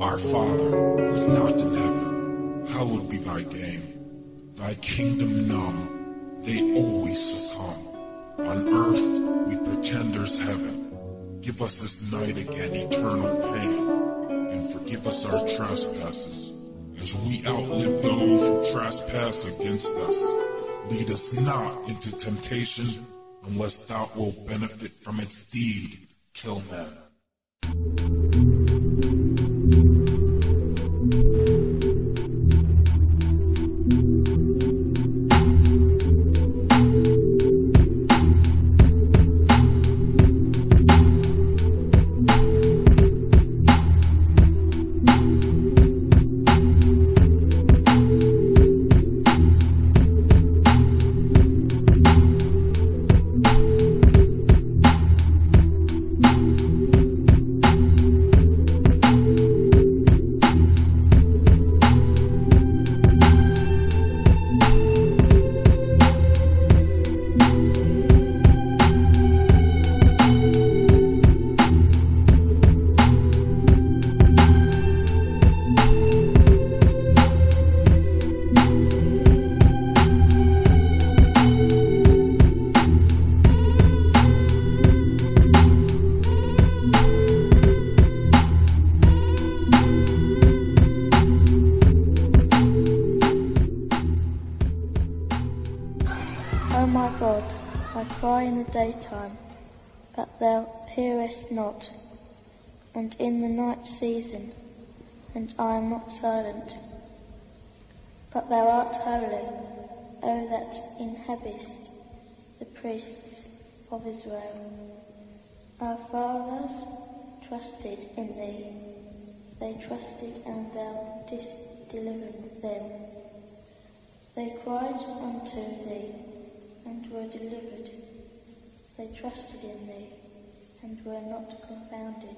Our Father, who's not in heaven, hallowed be thy name. Thy kingdom numb, they always succumb. On earth, we pretend there's heaven. Give us this night again eternal pain, and forgive us our trespasses, as we outlive those who trespass against us. Lead us not into temptation, unless thou wilt benefit from its deed. Kill men. O my God, I cry in the daytime, but thou hearest not, and in the night season, and I am not silent. But thou art holy, O that inhabitest the priests of Israel. Our fathers trusted in thee, they trusted and thou didst deliver them. They cried unto and were delivered. They trusted in thee and were not confounded.